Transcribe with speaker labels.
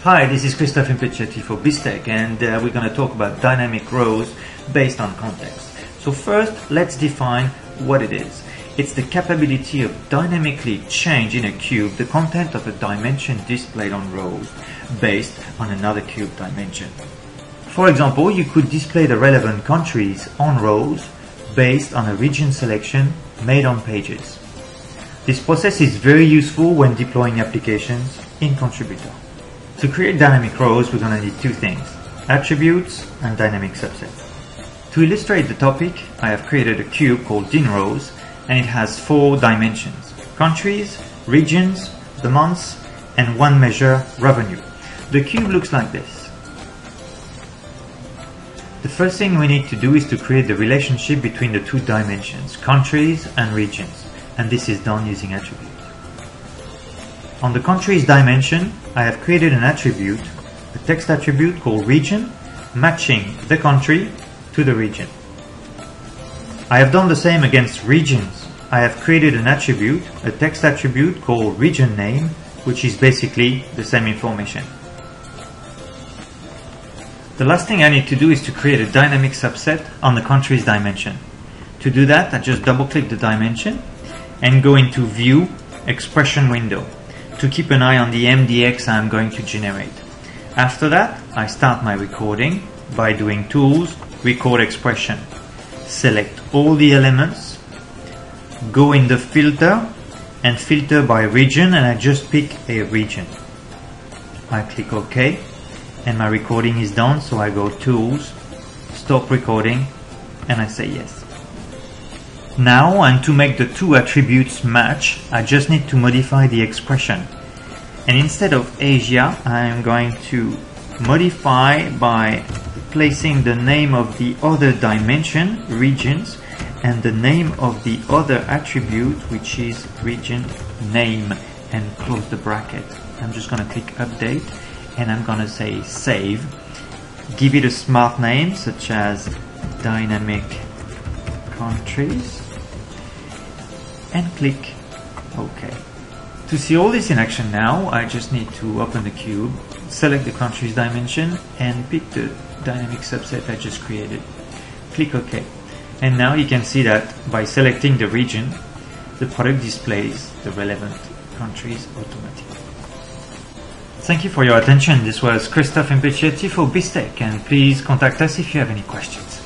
Speaker 1: Hi, this is Christophe Impicchetti for Bistech and uh, we're going to talk about dynamic rows based on context. So first, let's define what it is. It's the capability of dynamically change in a cube the content of a dimension displayed on rows based on another cube dimension. For example, you could display the relevant countries on rows based on a region selection made on pages. This process is very useful when deploying applications in Contributor. To create dynamic rows, we're going to need two things, attributes and dynamic subset. To illustrate the topic, I have created a cube called dinrows and it has four dimensions, countries, regions, the months, and one measure, revenue. The cube looks like this. The first thing we need to do is to create the relationship between the two dimensions, countries and regions, and this is done using attributes. On the countries dimension, I have created an attribute, a text attribute called region, matching the country to the region. I have done the same against regions. I have created an attribute, a text attribute called region name, which is basically the same information. The last thing I need to do is to create a dynamic subset on the countries dimension. To do that, I just double click the dimension and go into view expression window to keep an eye on the MDX I'm going to generate. After that, I start my recording by doing Tools, Record Expression. Select all the elements, go in the filter and filter by region and I just pick a region. I click OK and my recording is done so I go Tools, Stop Recording and I say yes. Now, and to make the two attributes match, I just need to modify the expression. And instead of Asia, I am going to modify by placing the name of the other dimension, regions, and the name of the other attribute, which is region name, and close the bracket. I'm just going to click update, and I'm to say save. Give it a smart name, such as dynamic countries and click OK. To see all this in action now, I just need to open the cube, select the country's dimension, and pick the dynamic subset I just created. Click OK. And now you can see that by selecting the region, the product displays the relevant countries automatically. Thank you for your attention. This was Christophe Impicchetti for Bistech, and please contact us if you have any questions.